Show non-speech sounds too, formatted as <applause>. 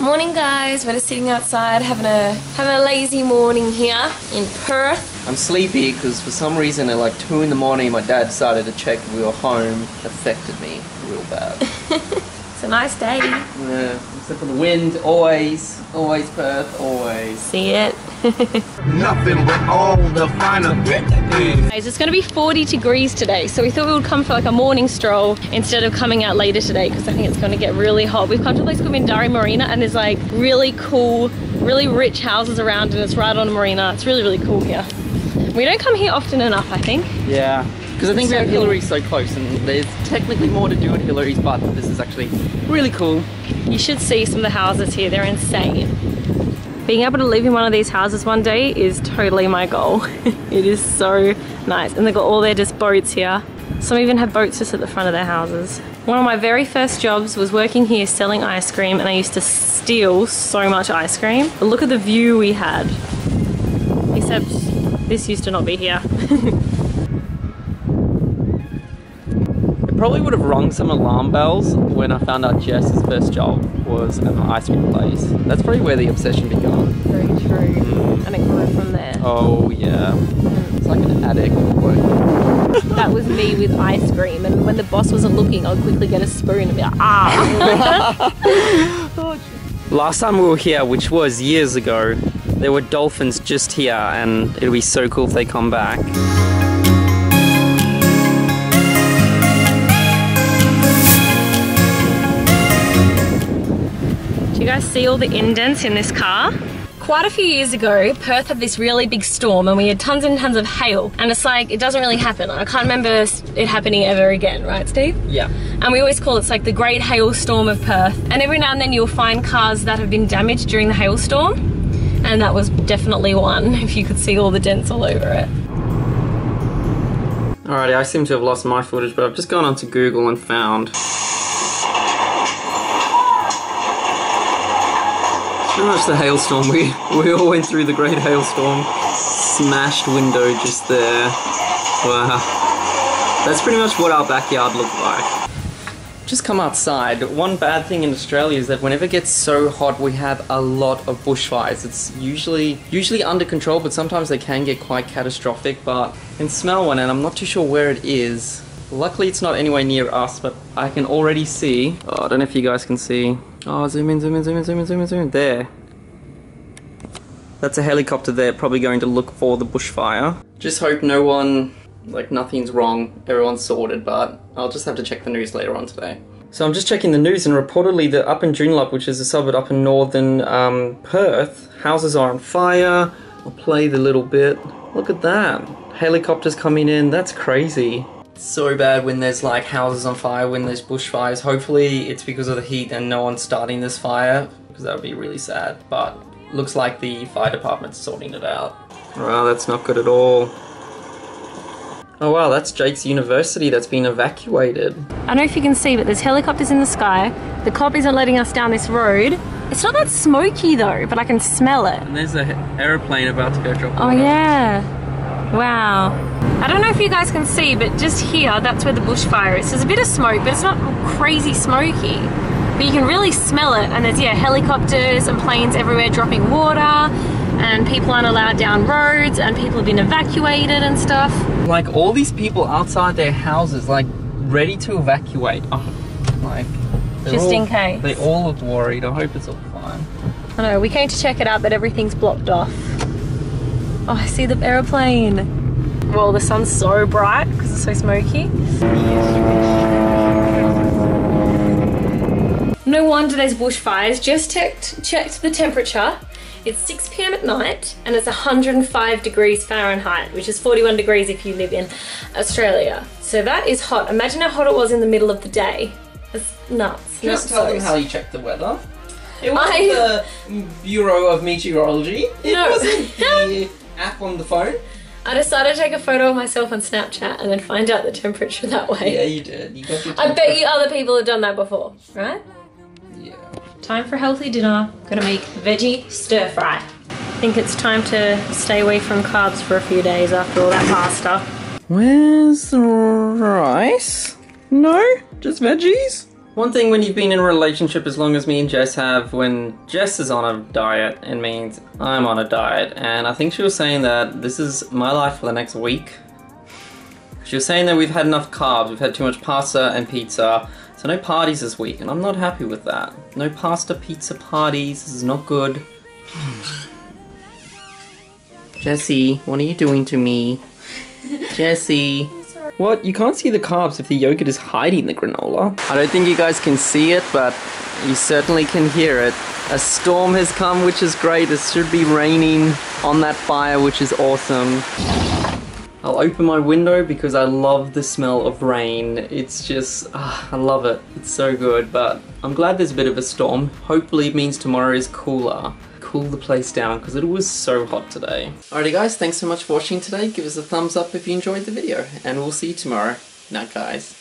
Morning guys, we're just sitting outside having a having a lazy morning here in Perth. I'm sleepy because for some reason at like 2 in the morning my dad decided to check if we were home. Affected me real bad. <laughs> It's a nice day. yeah, except for the wind, always, always Perth, always. See it? Nothing but all the finer things. Guys, It's going to be 40 degrees today, so we thought we would come for like a morning stroll instead of coming out later today because I think it's going to get really hot. We've come to a place called Mindarie Marina and there's like really cool, really rich houses around and it's right on a marina. It's really, really cool here. We don't come here often enough, I think. Yeah, because I think So we have cool. Hillary's so close and there's technically more to do at Hillary's, but this is actually really cool. You should see some of the houses here, they're insane. Being able to live in one of these houses one day is totally my goal. <laughs> it is so nice. And they've got all their just boats here. Some even have boats just at the front of their houses. One of my very first jobs was working here selling ice cream and I used to steal so much ice cream. But look at the view we had. Except this used to not be here. <laughs> probably would have rung some alarm bells when I found out Jess's first job was an ice cream place. That's probably where the obsession began. very true. And it grew from there. Oh yeah, it's like an addict. <laughs> That was me with ice cream, and when the boss wasn't looking, I'd quickly get a spoon and be like, ah. <laughs> Last time we were here, which was years ago, there were dolphins just here, and it'd be so cool if they come back. Guys see all the indents in this car? Quite a few years ago, Perth had this really big storm and we had tons and tons of hail. And it's like, it doesn't really happen. I can't remember it happening ever again, right, Steve? Yeah. And we always call it like the Great Hailstorm of Perth. And every now and then you'll find cars that have been damaged during the hailstorm. And that was definitely one, <laughs> if you could see all the dents all over it. Alrighty, I seem to have lost my footage, but I've just gone onto Google and found. Pretty much the hailstorm. We we all went through the great hailstorm. Smashed window just there. Wow. That's pretty much what our backyard looked like. Just come outside. One bad thing in Australia is that whenever it gets so hot, we have a lot of bushfires. It's usually usually under control, but sometimes they can get quite catastrophic. But I smell one, and I'm not too sure where it is. Luckily, it's not anywhere near us, but I can already see. Oh, I don't know if you guys can see. Oh, zoom in, zoom in, zoom in, zoom in, zoom in, zoom in. There. That's a helicopter there, probably going to look for the bushfire. Just hope no one, like nothing's wrong, everyone's sorted, but I'll just have to check the news later on today. So I'm just checking the news, and reportedly the up in Joondalup, which is a suburb up in northern um, Perth, houses are on fire. I'll play the little bit. Look at that. Helicopters coming in, that's crazy. So bad when there's like houses on fire, when there's bushfires. Hopefully it's because of the heat and no one's starting this fire, because that would be really sad. But looks like the fire department's sorting it out. Wow, that's not good at all. Oh wow, that's Jake's university that's been evacuated. I don't know if you can see, but there's helicopters in the sky. The cop isn't letting us down this road. It's not that smoky though, but I can smell it. And there's an aeroplane about to go drop Oh yeah. Wow. I don't know if you guys can see, but just here, that's where the bushfire is. There's a bit of smoke, but it's not crazy smoky. But you can really smell it, and there's, yeah, helicopters and planes everywhere dropping water, and people aren't allowed down roads, and people have been evacuated and stuff. Like all these people outside their houses, like ready to evacuate. Oh, like Just all- in case. They all look worried. I hope it's all fine. I know, we came to check it out, but everything's blocked off. Oh, I see the aeroplane. Well, the sun's so bright because it's so smoky. No wonder there's bushfires. Just checked, checked the temperature. It's 6 p.m. at night and it's 105 degrees Fahrenheit, which is 41 degrees if you live in Australia. So that is hot. Imagine how hot it was in the middle of the day. It's nuts. Just nuts tell them how you check the weather. It wasn't I- the Bureau of Meteorology. It No. wasn't <laughs> the app on the phone. I decided to take a photo of myself on Snapchat and then find out the temperature that way. Yeah, you did. You got your I bet you other people have done that before, right? Yeah. Time for healthy dinner. Gonna make veggie stir fry. I think it's time to stay away from carbs for a few days after all that pasta. Where's the rice? No, just veggies. One thing when you've been in a relationship as long as me and Jess have, when Jess is on a diet, it means I'm on a diet. And I think she was saying that this is my life for the next week. She was saying that we've had enough carbs, we've had too much pasta and pizza, so no parties this week, and I'm not happy with that. No pasta pizza parties, this is not good. <laughs> Jessie, what are you doing to me? Jessie. What? You can't see the carbs if the yogurt is hiding the granola. I don't think you guys can see it, but you certainly can hear it. A storm has come, which is great. It should be raining on that fire, which is awesome. I'll open my window because I love the smell of rain. It's just, ah, I love it. It's so good, but I'm glad there's a bit of a storm. Hopefully it means tomorrow is cooler. Cool the place down because it was so hot today. Alrighty guys, thanks so much for watching today. Give us a thumbs up if you enjoyed the video and we'll see you tomorrow. Night guys.